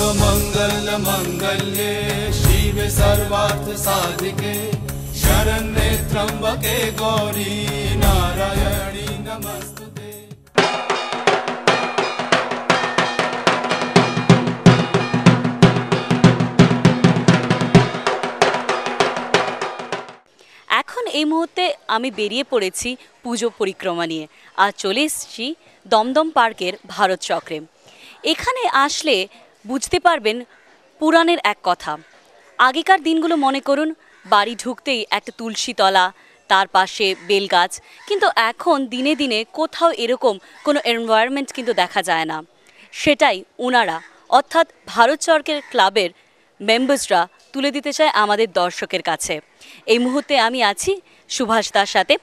सर्वमङ्गल मङ्गल्ये शिवे सर्वार्थ साधिके शरण्ये त्र्यम्बके गौरी नारायणी नमस्तुते এখন এই মুহূর্তে আমি বেরিয়ে পড়েছি পুজো পরিক্রমা নিয়ে আর চলে এসেছি দমদম পার্কের ভারত চক্রে এখানে আসলে বুঝতে পারবেন পুরাণের এক কথা। আগেকার দিনগুলো মনে করুন, বাড়ি ঢুকতেই একটা তুলসী তলা, তার পাশে বেলগাছ, কিন্তু এখন দিনে দিনে কোথাও এরকম কোনো এনভায়রনমেন্ট কিন্তু দেখা যায় না। সেটাই ওনারা অর্থাৎ ভারত চরকের ক্লাবের মেম্বার্সরা তুলে দিতে চায় আমাদের দর্শকের কাছে। এই মুহূর্তে আমি আছি সুভাষ দার সাথে।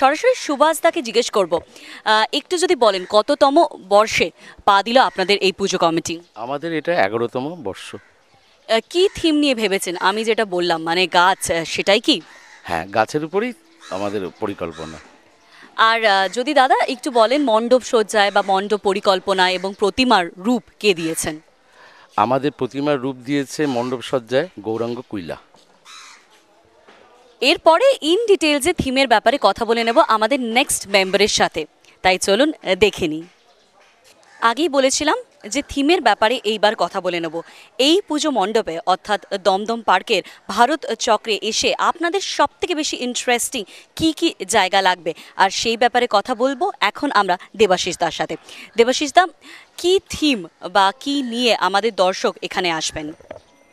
সরাসরি সুভাষ দাকে জিজ্ঞেস করব। একটু যদি বলেন কততম বর্ষে পা দিল আপনাদের এই পুজো কমিটি? আমাদের এটা এগারোতম বর্ষ। কি থিম নিয়ে ভেবেছেন? আমি যেটা বললাম মানে গাছ সেটাই কি? হ্যাঁ গাছের উপরেই আমাদের পরিকল্পনা। আর যদি দাদা একটু বলেন মণ্ডপ সজ্জায় বা মণ্ডপ পরিকল্পনা এবং প্রতিমার রূপ কে দিয়েছেন? আমাদের প্রতিমার রূপ দিয়েছে মণ্ডপ সজ্জায় গৌরাঙ্গ কুইলা। এরপরে ইন ডিটেলসে থিমের ব্যাপারে কথা বলে নেব আমাদের নেক্সট মেম্বারের সাথে। তাই চলুন দেখে নিই। আগেই বলেছিলাম যে থিমের ব্যাপারে এইবার কথা বলে নেব। এই পুজো মণ্ডপে, অর্থাৎ দমদম পার্কের ভারত চক্রে এসে আপনাদের সব থেকে বেশি ইন্টারেস্টিং কি কি জায়গা লাগবে? আর সেই ব্যাপারে কথা বলব এখন আমরা দেবাশিস দার সাথে। দেবাশিস দা, কি থিম বা কি নিয়ে আমাদের দর্শক এখানে আসবেন?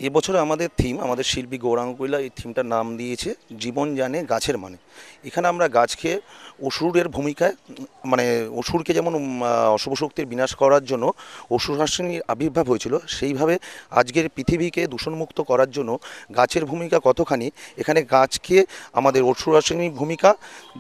এবছরে আমাদের থিম আমাদের শিল্পী গৌরাঙ্গ কৈলা এই থিমটার নাম দিয়েছে, জীবন জানে গাছের মানে। এখানে আমরা গাছকে অসুরের ভূমিকায় মানে অসুরকে যেমন অশুভ শক্তির বিনাশ করার জন্য অসুর হাসিনীর আবির্ভাব হয়েছিল, সেইভাবে আজকের পৃথিবীকে দূষণমুক্ত করার জন্য গাছের ভূমিকা কতখানি, এখানে গাছকে আমাদের অসুর হাসিনীর ভূমিকা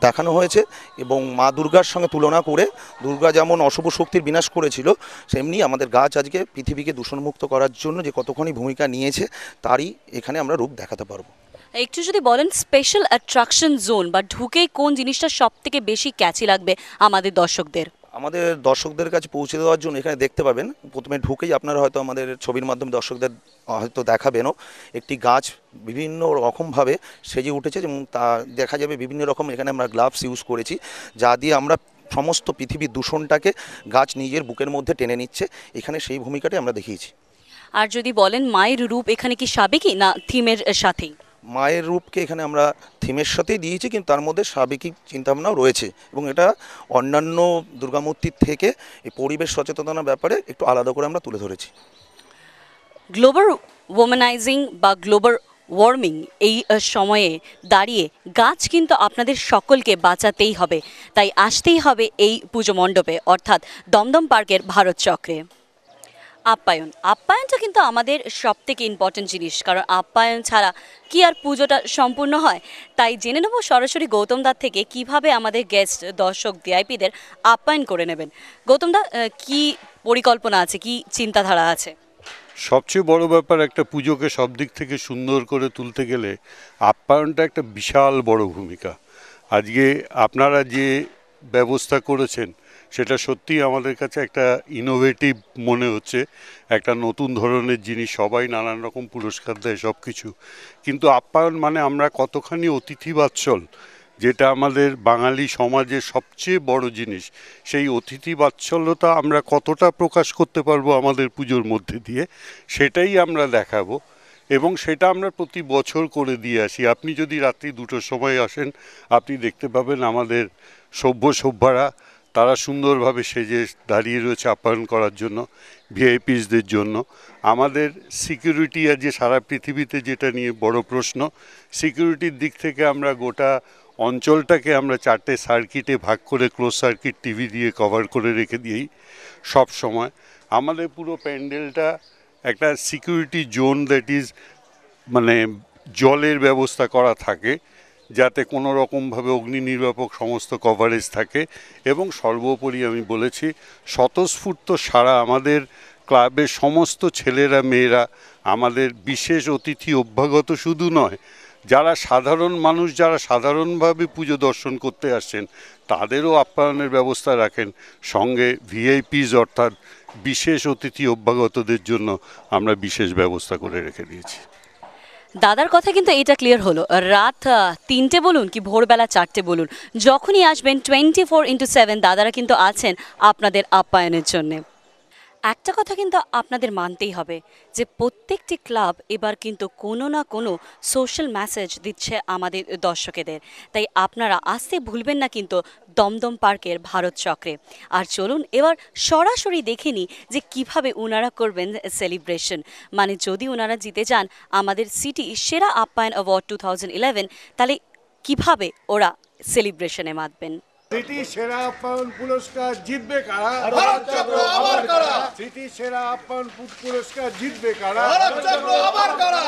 দেখানো হয়েছে এবং মা দুর্গার সঙ্গে তুলনা করে দুর্গা যেমন অশুভ শক্তির বিনাশ করেছিল, সেমনি আমাদের গাছ আজকে পৃথিবীকে দূষণমুক্ত করার জন্য যে কতখানি ভূমিকা নিয়েছে, তারই এখানে আমরা রূপ দেখাতে পারব। একটু যদি বলেন স্পেশাল অ্যাট্রাকশন জোন বা ঢুকে কোন জিনিসটা সব থেকে বেশি ক্যাচি লাগবে আমাদের দর্শকদের? আমাদের দর্শকদের কাছে পৌঁছে দেওয়ার জন্য এখানে দেখতে পাবেন প্রথমে ঢুকেই আপনারা হয়তো আমাদের ছবির মাধ্যমে দর্শকদের হয়তো দেখাবেনও। একটি গাছ বিভিন্ন রকমভাবে সেজে উঠেছে এবং তা দেখা যাবে বিভিন্ন রকম এখানে আমরা গ্লাভস ইউজ করেছি যা দিয়ে আমরা সমস্ত পৃথিবীর দূষণটাকে গাছ নিজের বুকের মধ্যে টেনে নিচ্ছে। এখানে সেই ভূমিকাটাই আমরা দেখিয়েছি। আর যদি বলেন মায়ের রূপ এখানে কি সাবেকি না থিমের সাথেই? মায়ের রূপকে এখানে আমরা থিমের সাথেই দিয়েছি, কিন্তু তার মধ্যে সাবেকি চিন্তাভাবনাও রয়েছে এবং এটা অন্যান্য দুর্গামূর্তির থেকে এই পরিবেশ সচেতনতার ব্যাপারে একটু আলাদা করে আমরা তুলে ধরেছি। গ্লোবাল ওমেনাইজিং বা গ্লোবাল ওয়ার্মিং এই সময়ে দাঁড়িয়ে গাছ কিন্তু আপনাদের সকলকে বাঁচাতেই হবে, তাই আসতেই হবে এই পুজো মণ্ডপে, অর্থাৎ দমদম পার্কের ভারত চক্রে। আপ্যায়ন। আপ্যায়নটা কিন্তু আমাদের সব থেকে ইম্পর্টেন্ট জিনিস। কারণ আপ্যায়ন ছাড়া কি আর পুজোটা সম্পূর্ণ হয়? তাই জেনে নেব সরাসরি গৌতম দার থেকে কীভাবে আমাদের গেস্ট দর্শক ভিআইপিদের আপ্যায়ন করে নেবেন। গৌতম দা কি পরিকল্পনা আছে? কি চিন্তাধারা আছে? সবচেয়ে বড় ব্যাপার একটা পুজোকে সব দিক থেকে সুন্দর করে তুলতে গেলে আপ্যায়নটা একটা বিশাল বড় ভূমিকা। আজকে আপনারা যে ব্যবস্থা করেছেন সেটা সত্যিই আমাদের কাছে একটা ইনোভেটিভ মনে হচ্ছে। একটা নতুন ধরনের জিনিস, সবাই নানান রকম পুরস্কার দেয় সব কিছু কিন্তু আপ্যায়ন মানে আমরা কতখানি অতিথি বাৎসল যেটা আমাদের বাঙালি সমাজের সবচেয়ে বড় জিনিস। সেই অতিথি বাৎসল্যতা আমরা কতটা প্রকাশ করতে পারব আমাদের পুজোর মধ্যে দিয়ে, সেটাই আমরা দেখাবো। এবং সেটা আমরা প্রতি বছর করে দিয়ে আসি। আপনি যদি রাত্রি দুটোর সময় আসেন, আপনি দেখতে পাবেন আমাদের সভ্য সভ্যারা তারা সুন্দরভাবে সেজে দাঁড়িয়ে রয়েছে আপ্যায়ন করার জন্য ভিআইপিসদের জন্য। আমাদের সিকিউরিটি আর যে সারা পৃথিবীতে যেটা নিয়ে বড় প্রশ্ন সিকিউরিটির দিক থেকে আমরা গোটা অঞ্চলটাকে আমরা চারটে সার্কিটে ভাগ করে ক্লোজ সার্কিট টিভি দিয়ে কভার করে রেখে দিই সব সময়। আমাদের পুরো প্যান্ডেলটা একটা সিকিউরিটি জোন দ্যাট ইজ মানে জলের ব্যবস্থা করা থাকে। যাতে কোনো রকমভাবে অগ্নি নির্বাপক সমস্ত কভারেজ থাকে। এবং সর্বোপরি আমি বলেছি, স্বতঃস্ফূর্ত সারা আমাদের ক্লাবের সমস্ত ছেলেরা, মেয়েরা আমাদের বিশেষ অতিথি অভ্যাগত শুধু নয়, যারা সাধারণ মানুষ, যারা সাধারণভাবে পুজো দর্শন করতে আসছেন, তাদেরও আপ্যায়নের ব্যবস্থা রাখেন। সঙ্গে ভিআইপিস অর্থাৎ বিশেষ অতিথি অভ্যাগতদের জন্য আমরা বিশেষ ব্যবস্থা করে রেখে দিয়েছি। দাদার কথা কিন্তু এটা ক্লিয়ার হলো। রাত তিনটে বলুন কি ভোরবেলা চারটে বলুন, যখনই আসবেন টোয়েন্টি ফোর ইন্টু সেভেন দাদারা কিন্তু আছেন আপনাদের আপ্যায়নের জন্যে। একটা কথা কিন্তু আপনাদের মানতেই হবে যে প্রত্যেকটি ক্লাব এবার কিন্তু কোনো না কোনো সোশ্যাল মেসেজ দিচ্ছে আমাদের দর্শকেদের। তাই আপনারা আসতে ভুলবেন না কিন্তু দমদম পার্কের ভারত চক্রে। আর চলুন এবার সরাসরি দেখে নিই যে কীভাবে ওনারা করবেন সেলিব্রেশন মানে যদি ওনারা জিতে যান আমাদের সিটি সেরা আপ্যায়ন অ্যাওয়ার্ড টু থাউজেন্ড ইলেভেন তাহলে কীভাবে ওরা সেলিব্রেশনে মাতবেন? স্মৃতি সেরা আপ্যায়ন পুরস্কার জিতবে কারা? ভারত চক্র আবার কারা? স্মৃতি সেরা আপ্যায়ন পুরস্কার জিতবে কারা? ভারত চক্র আবার কারা?